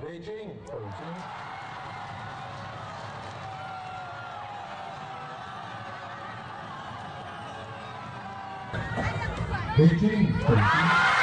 Beijing. Beijing. Beijing. Beijing.